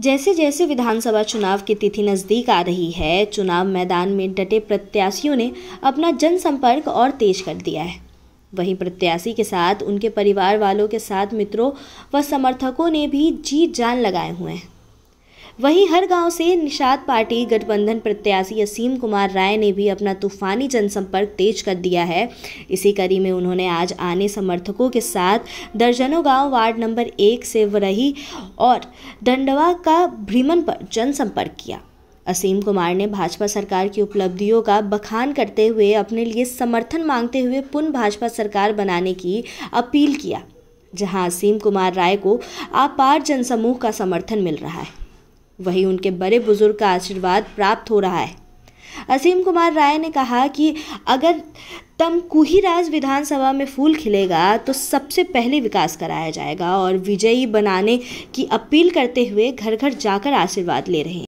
जैसे जैसे विधानसभा चुनाव की तिथि नज़दीक आ रही है, चुनाव मैदान में डटे प्रत्याशियों ने अपना जनसंपर्क और तेज कर दिया है। वहीं प्रत्याशी के साथ, उनके परिवार वालों के साथ मित्रों व समर्थकों ने भी जी जान लगाए हुए हैं। वहीं हर गाँव से निषाद पार्टी, गठबंधन प्रत्याशी असीम कुमार राय ने भी अपना तूफानी जनसंपर्क तेज कर दिया है। इसी कड़ी में उन्होंने आज आने समर्थकों के साथ दर्जनों गाँव वार्ड नंबर एक से वरही और डंडवा का भ्रमण पर जनसंपर्क किया। असीम कुमार ने भाजपा सरकार की उपलब्धियों का बखान करते हुए अपने लिए समर्थन मांगते हुए पुनः भाजपा सरकार बनाने की अपील किया, जहाँ असीम कुमार राय को आपार जनसमूह का समर्थन मिल रहा है। वहीं उनके बड़े बुज़ुर्ग का आशीर्वाद प्राप्त हो रहा है। असीम कुमार राय ने कहा कि अगर तमकुहीराज विधानसभा में फूल खिलेगा तो सबसे पहले विकास कराया जाएगा और विजयी बनाने की अपील करते हुए घर घर जाकर आशीर्वाद ले रहे हैं।